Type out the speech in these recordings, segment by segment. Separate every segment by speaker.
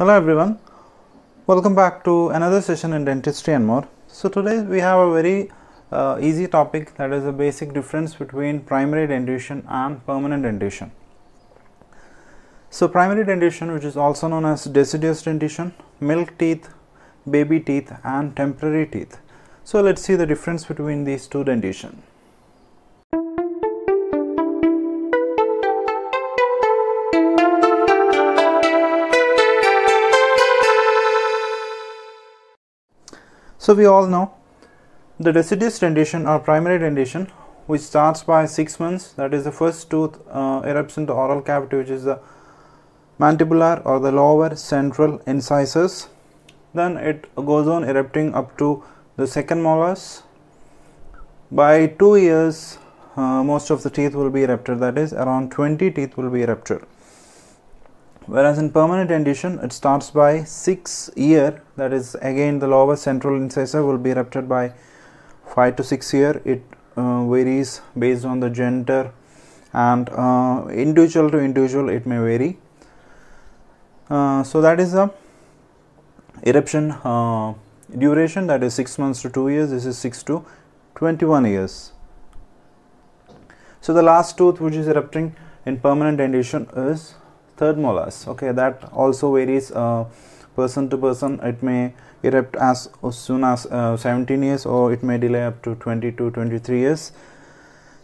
Speaker 1: Hello everyone, welcome back to another session in dentistry and more. So today we have a very uh, easy topic that is the basic difference between primary dentition and permanent dentition. So primary dentition which is also known as deciduous dentition, milk teeth, baby teeth and temporary teeth. So let's see the difference between these two dentition. So we all know the deciduous dentition or primary dentition which starts by 6 months that is the first tooth uh, erupts into oral cavity which is the mandibular or the lower central incisors. Then it goes on erupting up to the second molars. By 2 years uh, most of the teeth will be erupted that is around 20 teeth will be erupted whereas in permanent dentition it starts by 6 year. That is again the lower central incisor will be erupted by 5 to 6 year. It uh, varies based on the gender and uh, individual to individual it may vary. Uh, so that is the eruption uh, duration. That is 6 months to 2 years. This is 6 to 21 years. So the last tooth which is erupting in permanent dentition is third molars. Okay that also varies uh, person to person. It may erupt as soon as uh, 17 years or it may delay up to 20 to 23 years.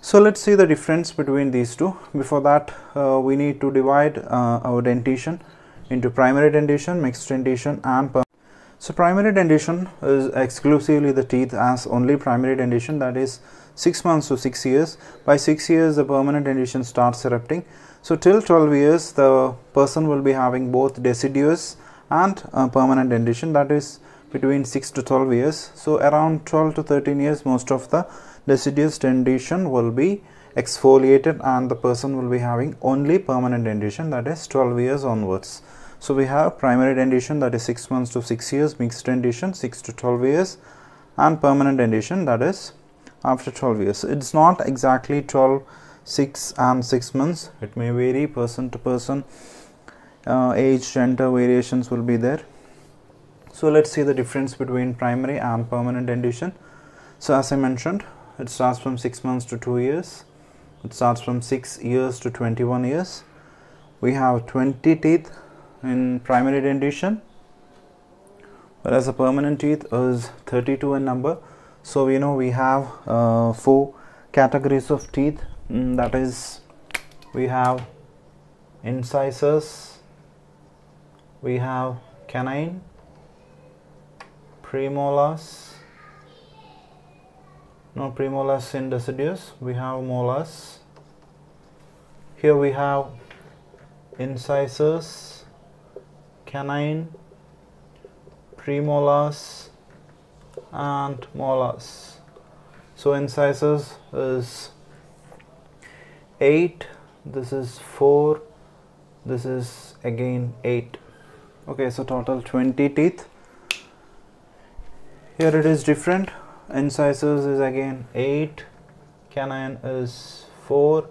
Speaker 1: So let's see the difference between these two. Before that uh, we need to divide uh, our dentition into primary dentition mixed dentition and so primary dentition is exclusively the teeth as only primary dentition that is 6 months to 6 years. By 6 years the permanent dentition starts erupting so till 12 years the person will be having both deciduous and permanent dentition that is between 6 to 12 years. So around 12 to 13 years most of the deciduous dentition will be exfoliated and the person will be having only permanent dentition that is 12 years onwards. So we have primary dentition that is 6 months to 6 years, mixed dentition 6 to 12 years and permanent dentition that is after 12 years. It's not exactly 12 6 and 6 months. It may vary person to person. Uh, age gender variations will be there. So let's see the difference between primary and permanent dentition so as i mentioned it starts from 6 months to 2 years. It starts from 6 years to 21 years. We have 20 teeth in primary dentition whereas the permanent teeth is 32 in number. So we know we have uh, four categories of teeth mm, that is we have incisors we have canine premolars no premolars in deciduous we have molars. Here we have incisors canine premolars and molars. So incisors is 8 this is 4 this is again 8 okay so total 20 teeth. Here it is different. Incisors is again 8 canine is 4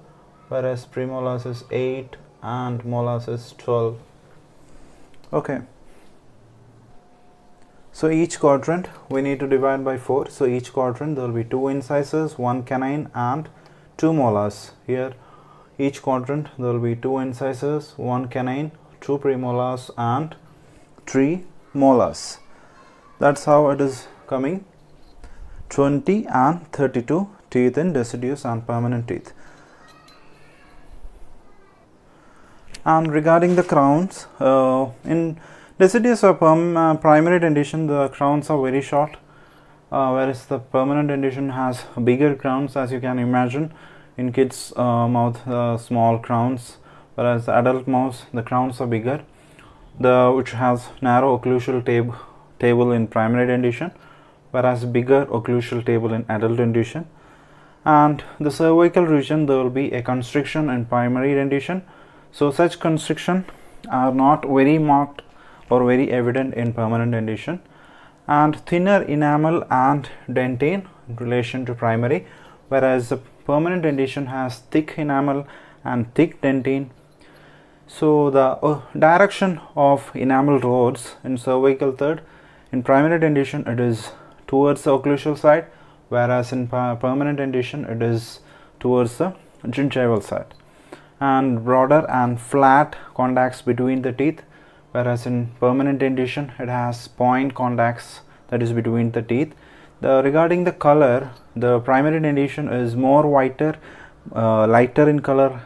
Speaker 1: whereas premolars is 8 and molars is 12 okay. So each quadrant we need to divide by 4 so each quadrant there will be two incisors one canine and two molars here. Each quadrant there will be two incisors one canine two premolars and three molars that's how it is coming. 20 and 32 teeth in deciduous and permanent teeth. And regarding the crowns uh, in deciduous or uh, primary dentition the crowns are very short uh, whereas the permanent dentition has bigger crowns as you can imagine. In kids uh, mouth uh, small crowns. Whereas adult mouth the crowns are bigger. The which has narrow occlusal tab table in primary dentition whereas bigger occlusal table in adult dentition and the cervical region there will be a constriction in primary dentition so such constriction are not very marked or very evident in permanent dentition and thinner enamel and dentine in relation to primary whereas the permanent dentition has thick enamel and thick dentine. So the uh, direction of enamel rods in cervical third in primary dentition it is towards the occlusal side whereas in permanent dentition it is towards the gingival side. And broader and flat contacts between the teeth whereas in permanent dentition it has point contacts that is between the teeth. The regarding the color the primary dentition is more whiter uh, lighter in color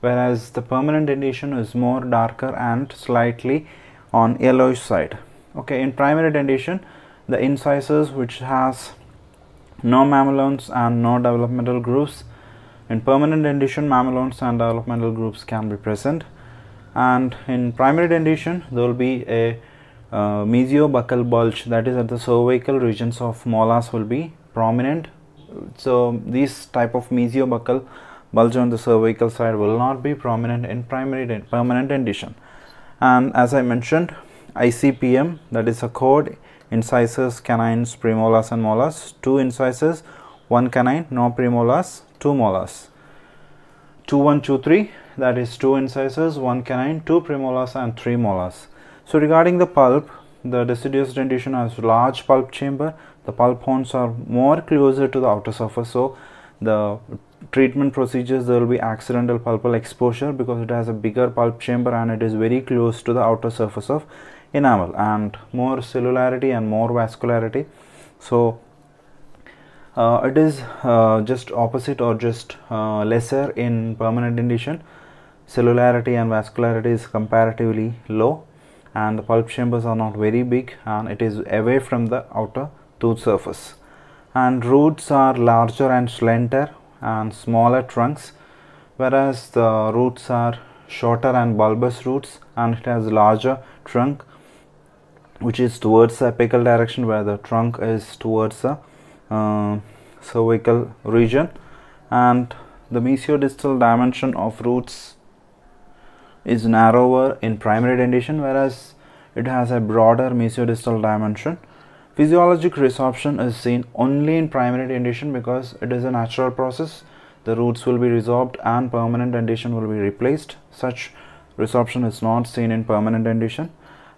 Speaker 1: whereas the permanent dentition is more darker and slightly on yellowish side. Okay in primary dentition the incisors which has no mamelons and no developmental grooves in permanent dentition mamelons and developmental grooves can be present and in primary dentition there will be a uh, mesiobuccal bulge that is at the cervical regions of molars will be prominent. So this type of mesiobuccal bulge on the cervical side will not be prominent in primary dent permanent dentition. And as i mentioned icpm that is a code incisors canines premolars and molars. Two incisors one canine no premolars two molars. 2123 that is two incisors one canine two premolars and three molars. So regarding the pulp the deciduous dentition has large pulp chamber. The pulp horns are more closer to the outer surface. So the treatment procedures there will be accidental pulpal exposure because it has a bigger pulp chamber and it is very close to the outer surface of enamel and more cellularity and more vascularity. So uh, it is uh, just opposite or just uh, lesser in permanent dentition cellularity and vascularity is comparatively low and the pulp chambers are not very big and it is away from the outer tooth surface. And roots are larger and slender and smaller trunks whereas the roots are shorter and bulbous roots and it has larger trunk which is towards the apical direction where the trunk is towards the uh, cervical region. And the mesiodistal dimension of roots is narrower in primary dentition whereas it has a broader mesiodistal dimension Physiologic resorption is seen only in primary dentition because it is a natural process. The roots will be resorbed and permanent dentition will be replaced. Such resorption is not seen in permanent dentition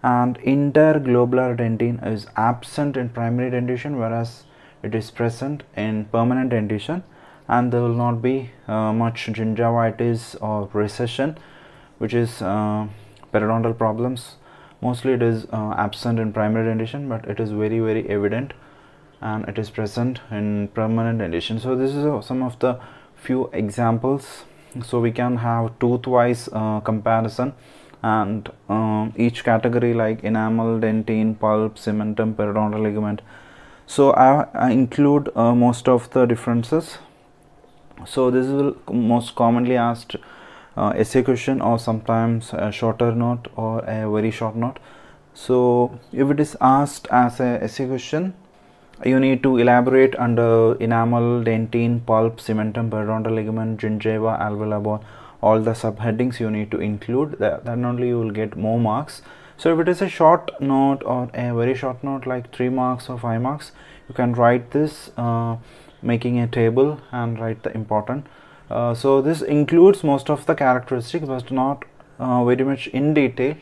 Speaker 1: and interglobular dentine is absent in primary dentition whereas it is present in permanent dentition and there will not be uh, much gingivitis or recession which is uh, periodontal problems. Mostly it is uh, absent in primary dentition but it is very very evident and it is present in permanent dentition. So this is uh, some of the few examples. So we can have tooth wise uh, comparison and um, each category like enamel dentine pulp cementum periodontal ligament. So I, I include uh, most of the differences. So this is most commonly asked uh, essay question or sometimes a shorter note or a very short note. So if it is asked as a essay question you need to elaborate under enamel dentine pulp cementum periodontal ligament gingiva alveolar bone all the subheadings you need to include. That then only you will get more marks. So if it is a short note or a very short note like 3 marks or 5 marks you can write this uh, making a table and write the important uh, so this includes most of the characteristics but not uh, very much in detail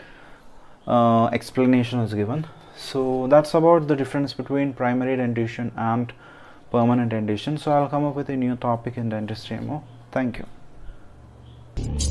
Speaker 1: uh, explanation is given. So that's about the difference between primary dentition and permanent dentition. So i'll come up with a new topic in dentistry mo thank you